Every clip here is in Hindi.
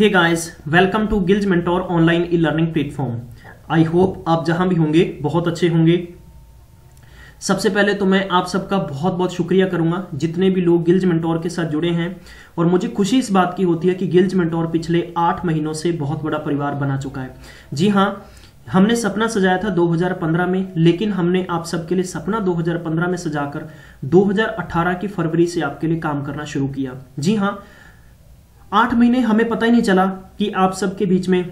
Hey guys welcome to Gillz mentor online e learning platform I hope आप जहाँ भी होंगे, बहुत अच्छे होंगे। सबसे पहले तो मैं आप सबका बहुत बहुत शुक्रिया करूँगा, जितने भी लोग गिल्ज मेंटोर के साथ जुड़े हैं, और मुझे खुशी इस बात की होती है कि गिल्ज मेंटोर पिछले आठ महीनों से बहुत बड़ा परिवार बना चुका है। जी हाँ हमने सपना सजाया था 2015 में, लेकिन हमने आप सबके लिए सपना 2015 में सजाकर 2018 की फरवरी से आपके लिए काम करना शुरू किया। जी हाँ आठ महीने हमें पता ही नहीं चला कि आप सबके बीच में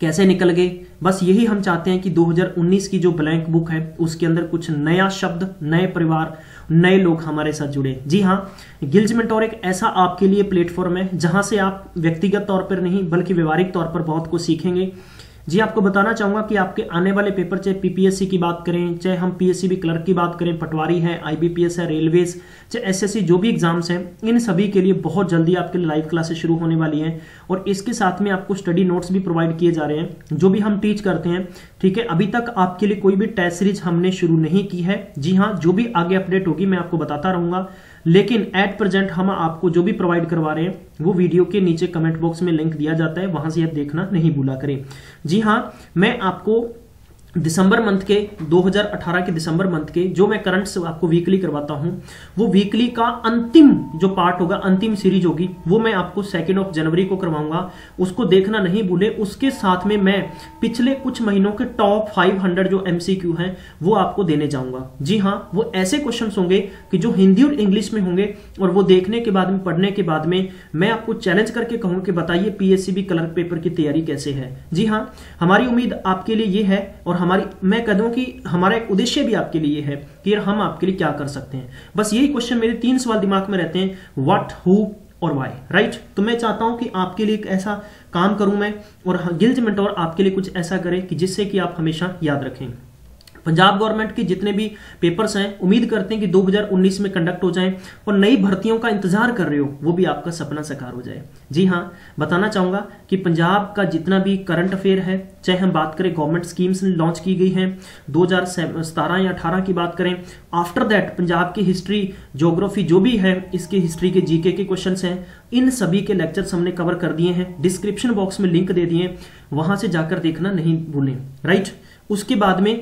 कैसे निकल गए। बस यही हम चाहते हैं कि 2019 की जो ब्लैंक बुक है, उसके अंदर कुछ नया शब्द, नए परिवार, नए लोग हमारे साथ जुड़े। जी हाँ गिल्ज मेंटोर एक ऐसा आपके लिए प्लेटफॉर्म है जहाँ से आप व्यक्तिगत तौर पर नहीं, बल्कि व्यवहारिक तौर पर बहुत कुछ सीखेंगे। जी, आपको बताना चाहूँगा कि आपके आने वाले पेपर, चाहे पीपीएससी की बात करें, चाहे हम पीएससी भी क्लर्क की बात करें, पटवारी है आईबीपीएस है रेलवेज चाहे एसएससी जो भी एग्ज़ाम्स हैं, इन सभी के लिए बहुत जल्दी आपके लाइव क्लासेस शुरू होने वाली हैं और इसके साथ में आपको स्टडी नोट्स भी प्रोवाइड किए जा रहे हैं, जो भी हम टीच करते हैं, ठीक है? अभी तक आपके लिए कोई भी टेस्ट सीरीज़ हमने शुरू नहीं की है। जी हाँ जो भी आगे अपडेट होगी, मैं आपको बताता रहूँगा। लेकिन एट प्रेजेंट हम आपको जो भी प्रोवाइड करवा रहे हैं, वो वीडियो के नीचे कमेंट बॉक्स में लिंक दिया जाता है, वहाँ से आप देखना नहीं भूला करें। जी हाँ मैं आपको दिसंबर मंथ के 2018 के दिसंबर मंथ के, जो मैं करंट आपको वीकली करवाता हूँ, वो वीकली का अंतिम जो पार्ट होगा, अंतिम सीरीज़ होगी, वो मैं आपको सेकेंड ऑफ़ जनवरी को करवाऊँगा। उसको देखना नहीं भूले, उसके साथ में मैं पिछले कुछ महीनों के टॉप 500 जो एमसीक्यू हैं, वो आपको देने जाऊँगा। जी हाँ वो ऐसे क्वेश्चन होंगे कि जो हिंदी और इंग्लिश में होंगे, और वो देखने के बाद में, पढ़ने के बाद में मैं आपको चैलेंज करके कहूँ कि बताइए पीएससीबी क्लर्क पेपर की तैयारी कैसे है। जी हाँ हमारी उम्मीद आपके लिए ये है, और हमारी, मैं कह दूँ कि हमारा एक उद्देश्य भी आपके लिए है कि हम आपके लिए क्या कर सकते हैं। बस यही क्वेश्चन मेरे तीन सवाल दिमाग में रहते हैं व्हाट हु और वाई राइट तो मैं चाहता हूँ कि आपके लिए एक ऐसा काम करूँ मैं और गिल्ज मेंटोर आपके लिए कुछ ऐसा करें कि जिससे कि आप हमेशा याद रखें। पंजाब गवर्नमेंट के जितने भी पेपर्स हैं, उम्मीद करते हैं कि 2019 में कंडक्ट हो जाएँ और नई भर्तियों का इंतज़ार कर रहे हो, वो भी आपका सपना साकार हो जाए। जी हाँ बताना चाहूँगा कि पंजाब का जितना भी करंट अफेयर है, चाहे हम बात करें गवर्नमेंट स्कीम्स लॉन्च की गई हैं, दो या अठारह की बात करें आफ्टर दैट पंजाब की हिस्ट्री ज्योग्राफी जो भी है, इसके हिस्ट्री के जीके के क्वेश्चन हैं, इन सभी के लेक्चर्स हमने कवर कर दिए हैं डिस्क्रिप्शन बॉक्स में लिंक दे दिए वहाँ से जाकर देखना नहीं भूलें राइट उसके बाद में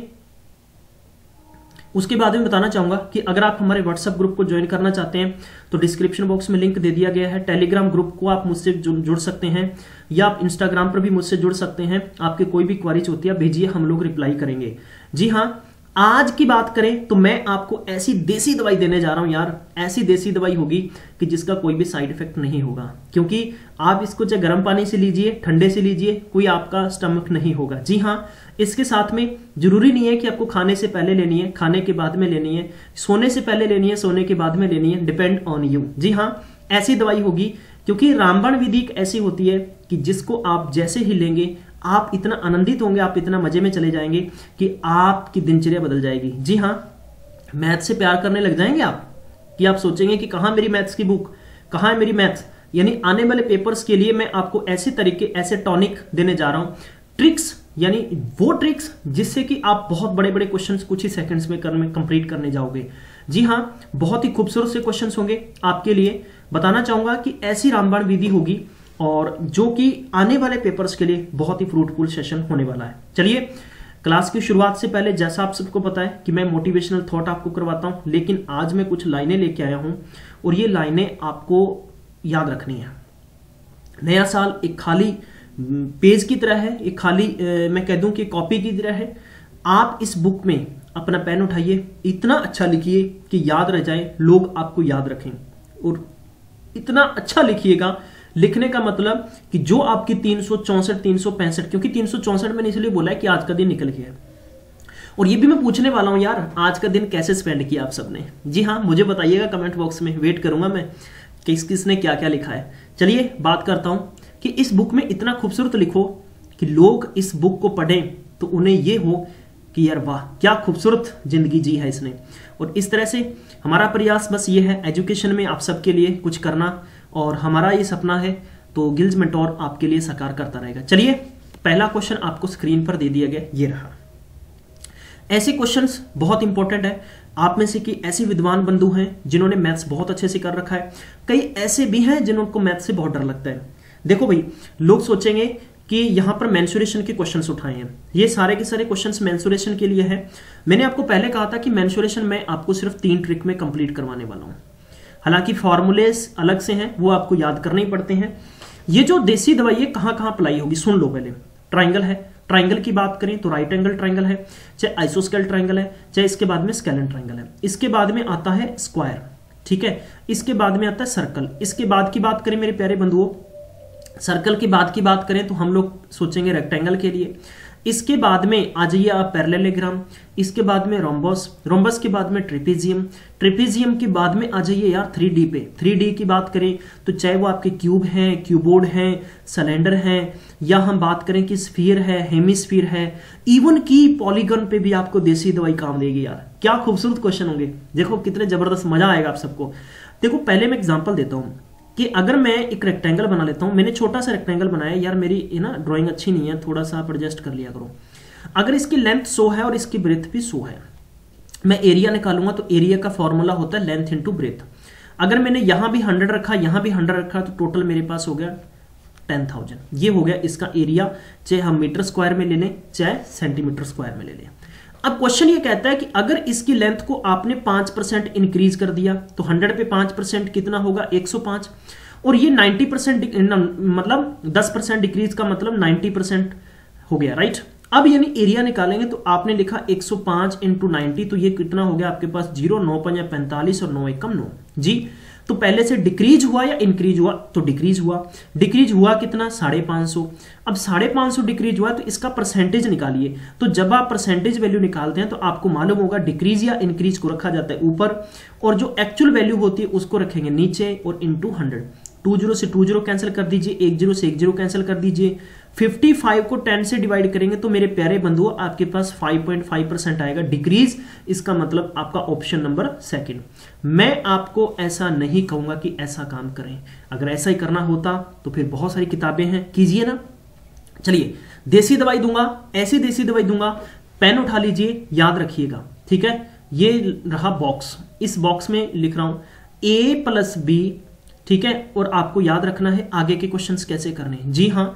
उसके बाद में बताना चाहूँगा कि अगर आप हमारे व्हाट्सएप ग्रुप को ज्वाइन करना चाहते हैं तो डिस्क्रिप्शन बॉक्स में लिंक दे दिया गया है। टेलीग्राम ग्रुप को आप मुझसे जुड़ सकते हैं, या आप इंस्टाग्राम पर भी मुझसे जुड़ सकते हैं। आपके कोई भी क्वारीज होती है भेजिए, हम लोग रिप्लाई करेंगे। जी हाँ आज की बात करें तो मैं आपको ऐसी देसी दवाई देने जा रहा हूँ यार। ऐसी देसी दवाई होगी कि जिसका कोई भी साइड इफ़ेक्ट नहीं होगा। क्योंकि आप इसको चाहे गर्म पानी से लीजिए, ठंडे से लीजिए, कोई आपका स्टमक नहीं होगा। जी हाँ इसके साथ में ज़रूरी नहीं है कि आपको खाने से पहले लेनी है, खाने के बाद में लेनी है, सोने से पहले लेनी है, सोने के बाद में लेनी है डिपेंड ऑन यू जी हाँ ऐसी दवाई होगी, क्योंकि रामबाण विधि ऐसी होती है कि जिसको आप जैसे ही लेंगे आप इतना आनंदित होंगे, आप इतना मज़े में चले जाएँगे कि आपकी दिनचर्या बदल जाएगी। जी हाँ मैथ से प्यार करने लग जाएँगे आप? कि आप सोचेंगे कि कहा मेरी मैथ्स की बुक, कहा है मेरी मैथ्स? यानी आने वाले पेपर्स के लिए मैं आपको ऐसे तरीके, ऐसे टॉनिक देने जा रहा हूँ। ट्रिक्स, यानी वो ट्रिक्स जिससे कि आप बहुत बड़े बड़े क्वेश्चंस कुछ ही सेकंड्स में करने, कंप्लीट करने जाओगे। जी हाँ बहुत ही खूबसूरत से क्वेश्चंस होंगे आपके लिए। बताना चाहूँगा कि ऐसी रामबाण विधि होगी और जो कि आने वाले पेपर्स के लिए बहुत ही फ्रूटफुल सेशन होने वाला है। चलिए क्लास की शुरुआत से पहले जैसा आप सबको पता है कि मैं मोटिवेशनल थॉट आपको करवाता हूँ लेकिन आज मैं कुछ लाइनें लेके आया हूँ और ये लाइनें आपको याद रखनी है। नया साल एक खाली पेज की तरह है एक खाली ए, मैं कह दूँ कि कॉपी की तरह है। आप इस बुक में अपना पेन उठाइए इतना अच्छा लिखिए कि याद रह जाए लोग आपको याद रखें। और इतना अच्छा लिखिएगा लिखने का मतलब कि जो आपकी तीन सौ चौसठ, तीन सौ पैंसठ, क्योंकि तीन सौ चौसठ मैंने इसलिए बोला है कि आज का दिन निकल गया है। और ये भी मैं पूछने वाला हूँ, यार, आज का दिन कैसे स्पेंड किया आप सबने? जी हाँ मुझे बताइएगा कमेंट बॉक्स में वेट करूँगा मैं किस, किसने क्या क्या लिखा है। चलिए, बात करता हूँ कि इस बुक में इतना खूबसूरत लिखो कि लोग इस बुक को पढ़ें तो उन्हें ये हो कि यार वाह, क्या खूबसूरत ज़िंदगी जी है इसने। और इस तरह से हमारा प्रयास बस ये है एजुकेशन में आप सबके लिए कुछ करना और हमारा ये सपना है तो गिल्स मेंटोर आपके लिए साकार करता रहेगा। चलिए, पहला क्वेश्चन आपको स्क्रीन पर दे दिया गया। ये रहा। ऐसे क्वेश्चंस बहुत इंपॉर्टेंट है। आप में से कि ऐसे विद्वान बंधु हैं, जिन्होंने मैथ्स बहुत अच्छे से कर रखा है। कई ऐसे भी हैं जिनको मैथ्स से बहुत डर लगता है। देखो भाई, लोग सोचेंगे कि यहाँ पर मैंसुरेशन के क्वेश्चंस उठाए हैं। ये सारे के सारे क्वेश्चंस मैंसुरेशन के लिए है। मैंने आपको पहले कहा था कि मैंसुरेशन मैं आपको सिर्फ़ तीन ट्रिक में कंप्लीट करवाने वाला हूँ। हालाँकि फॉर्मूलेस अलग से हैं, वो आपको याद करने ही पड़ते हैं। ये जो देसी दवाई है, कहाँ कहाँ अप्लाई होगी? सुन लो पहले। ट्राइंगल है। ट्राइंगल की बात करें तो राइट एंगल ट्राइंगल है, चाहे आइसोस्केल ट्राइंगल है, चाहे इसके बाद में स्केलन ट्राइंगल है। इसके बाद में आता है स्क्वायर ठीक है? इसके बाद में आता है सर्कल इसके बाद की बात करें मेरे प्यारे बंधुओं सर्कल की बात की बात करें तो हम लोग सोचेंगे रेक्टेंगल के लिए। इसके बाद में आ जाइए आप पैरेललोग्राम, इसके बाद में रोम्बस रोम्बस के बाद में ट्रिपेजियम ट्रिपेजियम के बाद में आ जाइए यार थ्री डी पे। थ्री डी की बात करें तो चाहे वो आपके क्यूब हैं, क्यूबोर्ड हैं, सिलेंडर हैं, या हम बात करें कि स्फीयर है, हेमिस्फीयर है इवन की पॉलीगन पे भी आपको देसी दवाई काम देगी यार। क्या खूबसूरत क्वेश्चन होंगे। देखो कितने ज़बरदस्त मज़ा आएगा आप सबको। देखो, पहले मैं एग्ज़ाम्पल देता हूँ। कि अगर मैं एक रेक्टेंगल बना लेता हूँ, मैंने छोटा सा रेक्टेंगल बनाया, यार मेरी है ना ड्राइंग अच्छी नहीं है, थोड़ा सा आप एडजस्ट कर लिया करो। अगर इसकी लेंथ सो है और इसकी ब्रेथ भी सो है, मैं एरिया निकालूँगा तो एरिया का फॉर्मूला होता है लेंथ इंटू ब्रेथ अगर मैंने यहाँ भी हंड्रेड रखा, यहाँ भी हंड्रेड रखा तो टोटल मेरे पास हो गया टेन थाउज़ेंड ये हो गया इसका एरिया चाहे हम मीटर स्क्वायर में ले लें, चाहे सेंटीमीटर स्क्वायर में ले लें। अब क्वेश्चन ये कहता है कि अगर इसकी लेंथ को आपने पाँच परसेंट इंक्रीज कर दिया तो हंड्रेड पे पाँच परसेंट कितना होगा? एक सौ पाँच। और ये नाइन्टी परसेंट मतलब दस परसेंट डिक्रीज का मतलब नाइन्टी परसेंट हो गया राइट अब यानी एरिया निकालेंगे तो आपने लिखा 105 सौ पाँच इंटू नाइनटी तो ये कितना हो गया आपके पास? ज़ीरो, नौ पंजा पैंतालीस और नौ एकम नौ। जी तो पहले से डिक्रीज हुआ या इंक्रीज हुआ? तो डिक्रीज हुआ। डिक्रीज हुआ कितना? साढ़े पाँच सौ। अब साढ़े पाँच सौ डिक्रीज हुआ तो इसका परसेंटेज निकालिए। तो जब आप परसेंटेज वैल्यू निकालते हैं तो आपको मालूम होगा डिक्रीज या इंक्रीज को रखा जाता है ऊपर, और जो एक्चुअल वैल्यू होती है, उसको रखेंगे नीचे और इंटू हंड्रेड टू ज़ीरो से टू ज़ीरो कैंसिल कर दीजिए, एक ज़ीरो से एक ज़ीरो कैंसिल कर दीजिए। 55 को 10 से डिवाइड करेंगे तो मेरे प्यारे बंधुओं, आपके पास 5.5 परसेंट आएगा डिक्रीज इसका मतलब आपका ऑप्शन नंबर सेकंड मैं आपको ऐसा नहीं कहूँगा कि ऐसा काम करें। अगर ऐसा ही करना होता तो फिर बहुत सारी किताबें हैं। कीजिए ना। चलिए, देसी दवाई दूँगा, ऐसी देसी दवाई दूँगा। पेन उठा लीजिए, याद रखिएगा। ठीक है? ये रहा बॉक्स इस बॉक्स में लिख रहा हूँ ए प्लस बी ठीक है? और आपको याद रखना है आगे के क्वेश्चंस कैसे करने जी हाँ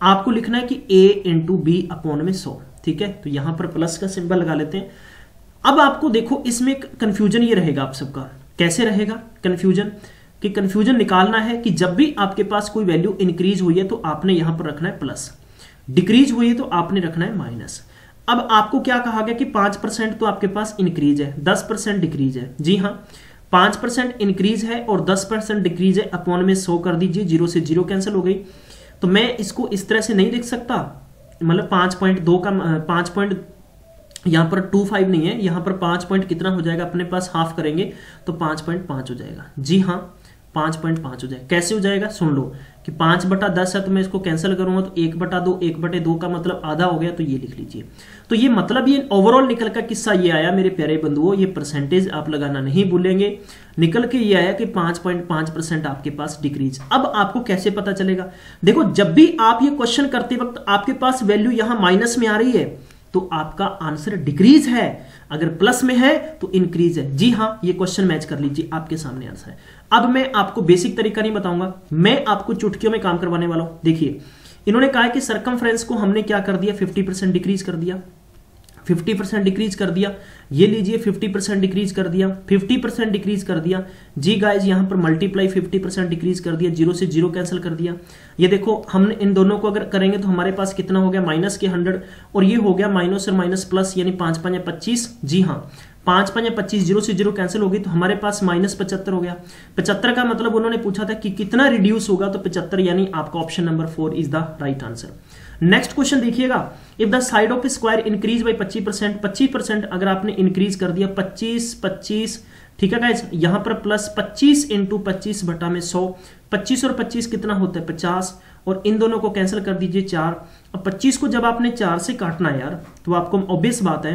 आपको लिखना है कि ए इंटू बी अपॉन में सौ, ठीक है? तो यहाँ पर प्लस का सिंबल लगा लेते हैं। अब आपको देखो, इसमें कंफ्यूजन ये रहेगा आप सबका। कैसे रहेगा कंफ्यूजन कि कंफ्यूजन निकालना है कि जब भी आपके पास कोई वैल्यू इंक्रीज हुई है तो आपने यहाँ पर रखना है प्लस डिक्रीज हुई है तो आपने रखना है माइनस अब आपको क्या कहा गया कि पाँच परसेंट तो आपके पास इंक्रीज है, दस परसेंट डिक्रीज है। जी हाँ पाँच परसेंट इंक्रीज है और दस परसेंट डिक्रीज है। अपॉन में सौ कर दीजिए ज़ीरो से ज़ीरो कैंसिल हो गई। तो मैं इसको इस तरह से नहीं लिख सकता। मतलब पाँच पॉइंट दो का पाँच पॉइंट यहाँ पर टू फाइव नहीं है। यहाँ पर पाँच पॉइंट कितना हो जाएगा? अपने पास हाफ़ करेंगे तो पाँच पॉइंट पाँच हो जाएगा। जी हाँ पाँच पॉइंट पाँच हो जाएगा कैसे हो जाएगा? सुन लो कि पाँच बटा दस है तो मैं इसको कैंसिल करूँगा तो एक बटा दो, एक बटे दो का मतलब आधा हो गया तो ये लिख लीजिए। तो ये मतलब ये ओवरऑल निकल का किस्सा ये आया मेरे प्यारे बंधुओं, ये परसेंटेज आप लगाना नहीं भूलेंगे। निकल के ये आया कि पाँच पॉइंट पाँच परसेंट आपके पास डिक्रीज अब आपको कैसे पता चलेगा? देखो, जब भी आप ये क्वेश्चन करते वक्त आपके पास वैल्यू यहाँ माइनस में आ रही है तो आपका आंसर डिक्रीज है। अगर प्लस में है तो इंक्रीज है। जी हाँ, ये क्वेश्चन मैच कर लीजिए, आपके सामने आंसर है। अब मैं आपको बेसिक तरीका नहीं बताऊँगा। मैं आपको चुटकियों में काम करवाने वाला हूँ। देखिए, इन्होंने कहा कि सरकम को हमने क्या कर दिया? 50 परसेंट डिक्रीज कर दिया। 50 परसेंट डिक्रीज कर दिया। ये लीजिए 50 परसेंट डिक्रीज कर दिया 50 परसेंट डिक्रीज कर दिया। जी गाइज़ यहाँ पर मल्टीप्लाई 50 परसेंट डिक्रीज कर दिया, ज़ीरो से ज़ीरो कैंसिल कर दिया। ये देखो हम इन दोनों को अगर करेंगे तो हमारे पास कितना हो गया? माइनस के हंड्रेड और ये हो गया माइनस और माइनस प्लस यानी पाँच पाँच, पच्चीस। जी हाँ पाँच पाँच, पच्चीस, ज़ीरो से ज़ीरो कैंसिल होगी तो हमारे पास माइनस पचहत्तर हो गया। पचहत्तर का मतलब उन्होंने पूछा था कि कितना रिड्यूस होगा तो पचहत्तर यानी आपका option number four is the right answer next question देखिएगा. If the side of square increase by पच्चीस परसेंट पच्चीस परसेंट अगर आपने इंक्रीज कर दिया, पच्चीस पच्चीस, ठीक है गाइज़ यहाँ पर प्लस पच्चीस इंटू पच्चीस बटा में सौ. पच्चीस और पच्चीस कितना होता है? पचास. और इन दोनों को कैंसिल कर दीजिए चार. अब पच्चीस को जब आपने चार से काटना है यार तो आपको ऑब्वियस बात है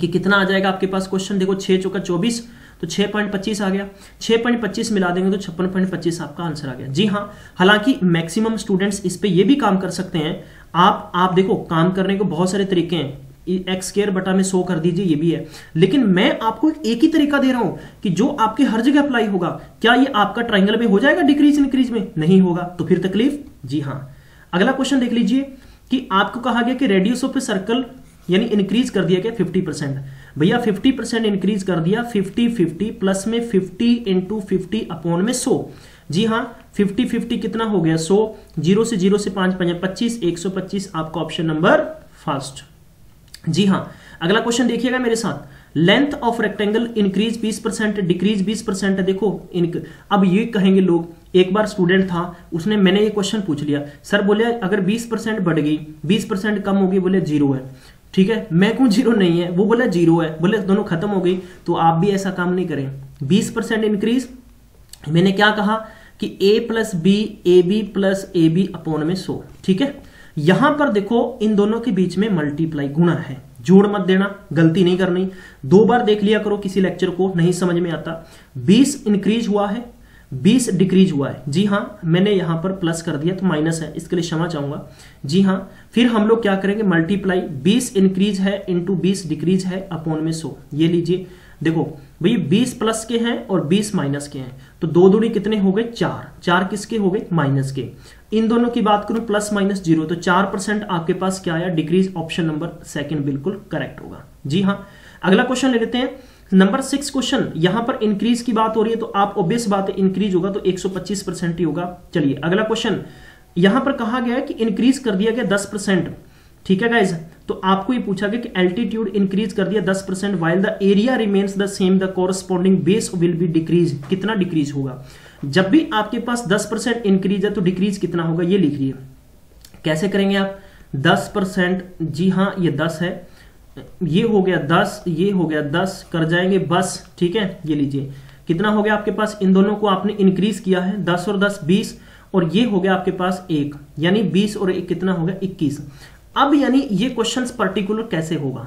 कि कितना आ जाएगा आपके पास? क्वेश्चन देखो, छह चौका चौबीस. तो छह पॉइंट पच्चीस आ गया। छह पॉइंट पच्चीस मिला देंगे तो छप्पन पॉइंट पच्चीस आपका आंसर आ गया। जी हाँ हालाँकि मैक्सिमम स्टूडेंट्स इस पे ये भी काम कर सकते हैं। आप आप देखो, काम करने को बहुत सारे तरीके हैं। एक्स स्केयर बटा में सो कर दीजिए, ये भी है। लेकिन मैं आपको एक ही तरीका दे रहा हूँ कि जो आपके हर जगह अप्लाई होगा, क्या ये आपका ट्राइंगल में हो जाएगा डिक्रीज इंक्रीज में? नहीं होगा। तो फिर तकलीफ़? जी हाँ। अगला क्वेश्चन देख लीजिए कि आपको कहा गया कि रेडियस ऑफ़ ए सर्कल यानी इंक्रीज कर दिया गया फिफ्टी परसेंट भैया फिफ्टी परसेंट इंक्रीज कर दिया फिफ्टी फिफ्टी प्लस में फिफ्टी इंटू फिफ्टी अपॉन में सो। जी हाँ फिफ्टी फिफ्टी कितना हो गया? सो, ज़ीरो से ज़ीरो से पाँच, पंजा, पच्चीस, एक सौ पच्चीस आपका ऑप्शन नंबर फ़र्स्ट जी हाँ अगला क्वेश्चन देखिएगा मेरे साथ। Length of rectangle increase 20 percent decrease 20 percent, देखो, इन अब ये कहेंगे लोग, एक बार स्टूडेंट था, उसने मैंने ये क्वेश्चन पूछ लिया। सर बोले, अगर 20 परसेंट बढ़ गई 20 परसेंट कम होगी बोले, ज़ीरो है। ठीक है? मैं कहूँ ज़ीरो नहीं है? वो बोला ज़ीरो है। बोले, दोनों खत्म हो गई तो आप भी ऐसा काम नहीं करें। बीस परसेंट इंक्रीज मैंने क्या कहा कि A plus B A B plus A B upon में सो, ठीक है? यहाँ पर देखो, इन दोनों के बीच में मल्टीप्लाई गुणा है। जोड़ मत देना, गलती नहीं करनी। दो बार देख लिया करो, किसी लेक्चर को, नहीं समझ में आता। 20 इंक्रीज हुआ है 20 डिक्रीज हुआ है। जी हाँ मैंने यहाँ पर प्लस कर दिया तो माइनस है। इसके लिए क्षमा चाहूँगा। जी हाँ फिर हम लोग क्या करेंगे? मल्टीप्लाई 20 इंक्रीज है इंटू बीस डिक्रीज है अपॉन में सो। ये लीजिए। देखो, भाई 20 प्लस के हैं और 20 माइनस के हैं। तो दो दूनी कितने हो गए? चार। चार किसके हो गए? माइनस के। इन दोनों की बात करूँ प्लस माइनस ज़ीरो तो चार परसेंट आपके पास क्या आया? डिक्रीज ऑप्शन नंबर सेकंड बिल्कुल करेक्ट होगा। जी हाँ। अगला क्वेश्चन ले लेते हैं। नंबर सिक्स क्वेश्चन यहाँ पर इंक्रीज की बात हो रही है तो आप ऑब्वियस बात है इंक्रीज होगा तो 125 परसेंट ही होगा। चलिए, अगला क्वेश्चन यहाँ पर कहा गया है कि इंक्रीज कर दिया गया 10 परसेंट। ठीक है गाइज़ तो आपको ये पूछा गया कि एल्टीट्यूड इंक्रीज कर दिया 10 percent while the area remains the same the corresponding base will be decrease कितना डिक्रीज होगा? जब भी आपके पास 10 परसेंट इंक्रीज है तो डिक्रीज कितना होगा? ये लिख लिया कैसे करेंगे आप? 10 परसेंट, जी हाँ ये 10 है। ये हो गया 10 ये हो गया 10 कर जाएँगे बस, ठीक है? ये लीजिए। कितना हो गया आपके पास? इन दोनों को आपने इंक्रीज किया है 10 और दस, बीस, और ये हो गया आपके पास एक, यानी 20 और एक कितना हो गया? 21 अब यानी ये क्वेश्चन पर्टिकुलर कैसे होगा?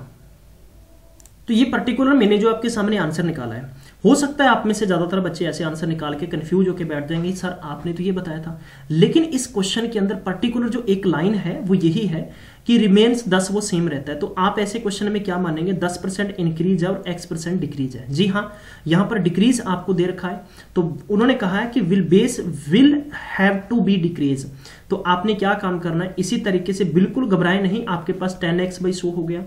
तो ये पर्टिकुलर मैंने जो आपके सामने आंसर निकाला है। हो सकता है आप में से ज़्यादातर बच्चे ऐसे आंसर निकाल के कंफ्यूज होकर बैठ जाएँगे, सर, आपने तो ये बताया था। लेकिन इस क्वेश्चन के अंदर पर्टिकुलर जो एक लाइन है, वो यही है कि रिमेन्स दस वो सेम रहता है। तो आप ऐसे क्वेश्चन में क्या मानेंगे? दस परसेंट इंक्रीज है और एक्स परसेंट डिक्रीज है। जी हाँ यहाँ पर डिक्रीज आपको दे रखा है। तो उन्होंने कहा है कि will base will have to be decrease तो आपने क्या काम करना है? इसी तरीके से बिल्कुल घबराए नहीं। आपके पास टेन एक्स बाई सो हो गया।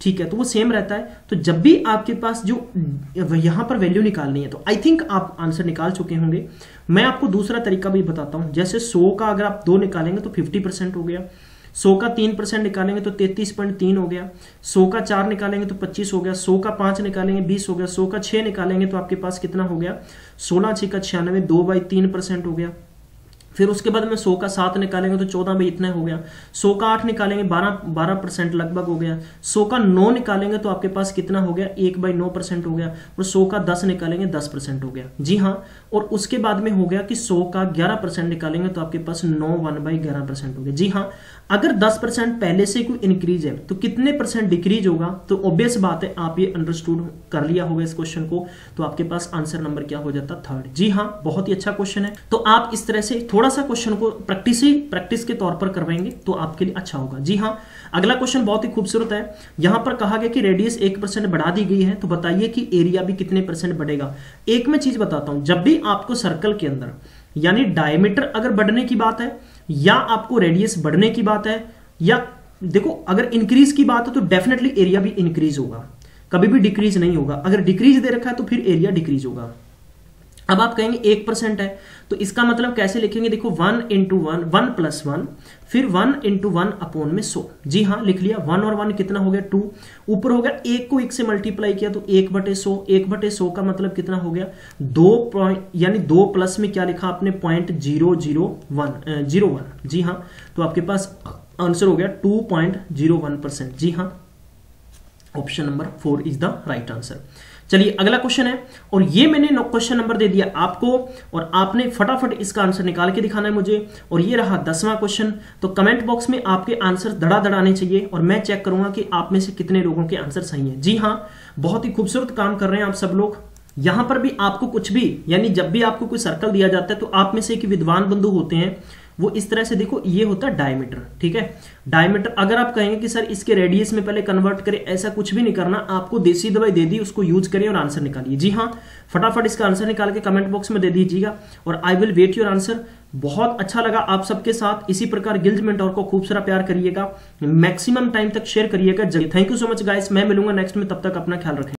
ठीक है तो वो सेम रहता है। तो जब भी आपके पास जो, यहाँ पर वैल्यू निकालनी है तो आई थिंक आप आंसर निकाल चुके होंगे। मैं आपको दूसरा तरीका भी बताता हूँ। जैसे सौ का अगर आप दो निकालेंगे तो फिफ्टी परसेंट हो गया। सौ का तीन परसेंट निकालेंगे तो तैतीस पॉइंट तीन हो गया। सौ का चार निकालेंगे तो पच्चीस हो गया। सौ का पाँच निकालेंगे, बीस हो गया। सौ का छह निकालेंगे तो आपके पास कितना हो गया? सोलह, छह का छियानवे, दो बाई तीन परसेंट हो गया। फिर उसके बाद में सौ का सात निकालेंगे तो चौदह में इतना हो गया। सौ का आठ निकालेंगे, बारह बारह परसेंट लगभग हो गया। सौ का नौ निकालेंगे तो आपके पास कितना हो गया? एक बाई नौ परसेंट हो गया। और सौ का दस निकालेंगे, दस परसेंट हो गया। जी हाँ और उसके बाद में हो गया कि सौ का ग्यारह परसेंट निकालेंगे तो आपके पास नौ, वन बाई ग्यारह परसेंट हो गया। जी हाँ अगर दस परसेंट पहले से कोई इंक्रीज है तो कितने परसेंट डिक्रीज होगा? तो ऑब्वियस बात है, आप ये अंडरस्टूड कर लिया होगा इस क्वेश्चन को तो आपके पास आंसर नंबर क्या हो जाता? थर्ड जी हाँ बहुत ही अच्छा क्वेश्चन है। तो आप इस तरह से थोड़ा सा क्वेश्चन को प्रैक्टिस ही प्रैक्टिस के तौर पर करवाएँगे तो आपके लिए अच्छा होगा। जी हाँ अगला क्वेश्चन बहुत ही खूबसूरत है। यहाँ पर कहा गया कि रेडियस एक परसेंट बढ़ा दी गई है तो बताइए कि एरिया भी कितने परसेंट बढ़ेगा। एक मैं चीज़ बताता हूँ, जब भी आपको सर्कल के अंदर, यानी डायमीटर अगर बढ़ने की बात है, या आपको रेडियस बढ़ने की बात है, या देखो, अगर इंक्रीज की बात है तो डेफिनेटली एरिया भी इंक्रीज होगा। कभी भी डिक्रीज नहीं होगा। अगर डिक्रीज दे रखा है तो फिर एरिया डिक्रीज होगा। अब आप कहेंगे एक परसेंट है तो इसका मतलब कैसे लिखेंगे? देखो, one into one one plus one, फिर वन इंटू वन अपोन में सो। जी हाँ लिख लिया। वन और वन कितना हो गया? टू ऊपर हो गया, एक को एक से मल्टीप्लाई किया तो एक बटे सो। एक बटे सो का मतलब कितना हो गया? दो पॉइंट यानी दो प्लस में क्या लिखा आपने? Point zero zero one zero one जी हाँ तो आपके पास आंसर हो गया two point zero one percent जी हाँ option number four is the right answer चलिए, अगला क्वेश्चन है। और ये मैंने क्वेश्चन नंबर दे दिया आपको और आपने फटाफट इसका आंसर निकाल के दिखाना है मुझे। और ये रहा दसवां क्वेश्चन तो कमेंट बॉक्स में आपके आंसर धड़ा धड़ाने चाहिए और मैं चेक करूँगा कि आप में से कितने लोगों के आंसर सही है। जी हाँ बहुत ही खूबसूरत काम कर रहे हैं आप सब लोग। यहाँ पर भी आपको कुछ भी, यानी जब भी आपको कोई सर्कल दिया जाता है तो आप में से एक विद्वान बंधु होते हैं। वो इस तरह से देखो, ये होता है डायमीटर ठीक है? डायमीटर अगर आप कहेंगे कि सर इसके रेडियस में पहले कन्वर्ट करें, ऐसा कुछ भी नहीं करना, आपको देसी दवाई दे दी, उसको यूज़ करिए और आंसर निकालिए। जी हाँ फटाफट इसका आंसर निकाल के कमेंट बॉक्स में दे दीजिएगा और I will wait your answer बहुत अच्छा लगा आप सबके साथ। इसी प्रकार गिल्ड मेंटोर को खूब सारा प्यार करिएगा। मैक्सिमम टाइम तक शेयर करिएगा। Thank you so much guys मैं मिलूँगा नेक्स्ट में। तब तक अपना ख्याल रखें।